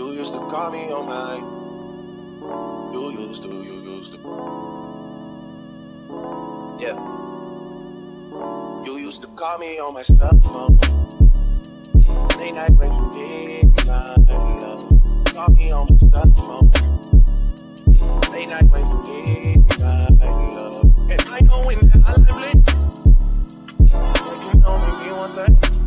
You used to call me on my. You used to, you used to. Yeah. You used to call me on my cell phone. Late night when you need my love. Call me on my cell phone. Late night when you need my love. And I know when I'm lit. Can only be one thing.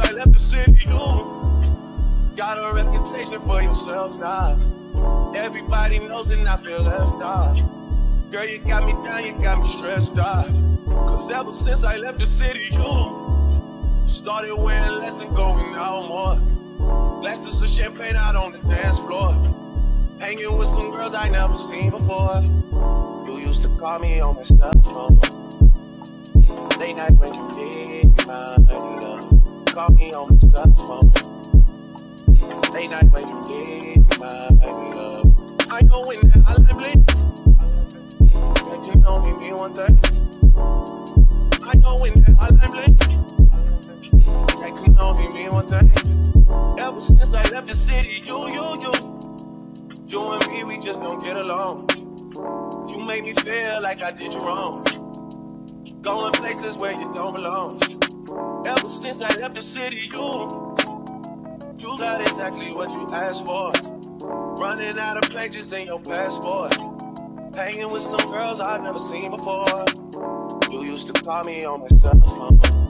I left the city, you got a reputation for yourself now. Everybody knows and I feel left out. Girl, you got me down, you got me stressed out. Cause ever since I left the city, you started wearing less and going out more. Glasses of champagne out on the dance floor. Hanging with some girls I never seen before. You used to call me on my cell phone. Late night when you need my. Call me on my cell phone. Late night when you need my love. I know when that I'm lit. That can only mean one thing. I know when that I'm lit. That can only mean one thing. Ever since I left the city, you, you, you. You and me, we just don't get along. You made me feel like I did you wrong. Going places where you don't belong since I left the city, you you got exactly what you asked for. Running out of pages in your passport. Hanging with some girls I've never seen before. You used to call me on my cell phone.